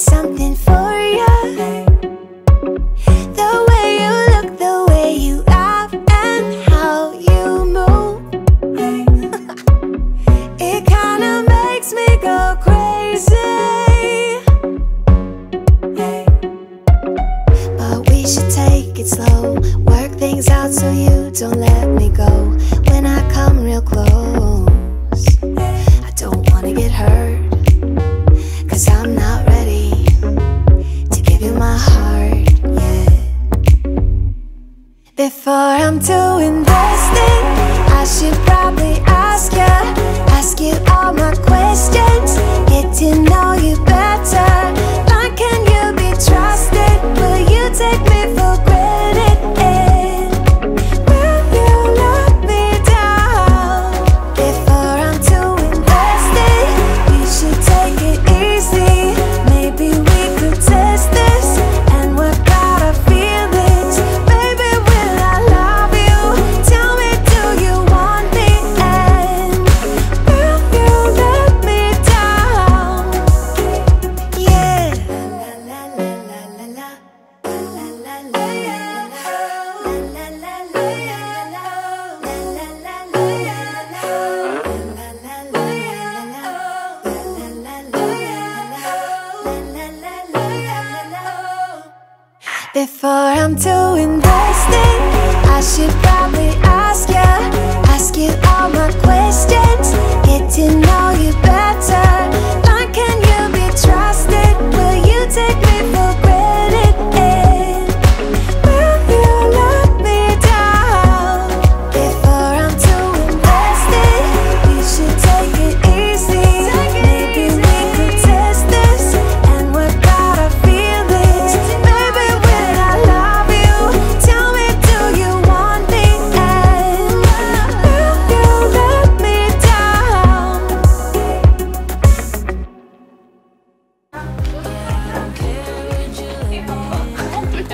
something for you The way you look, the way you And how you move. It kinda makes me go crazy. But we should take it slow. Work things out so you don't let me go. Before I'm doing this thing, I should probably ask you Before I'm too invested, I should probably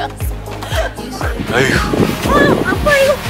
아휴. 아, 아빠 이거.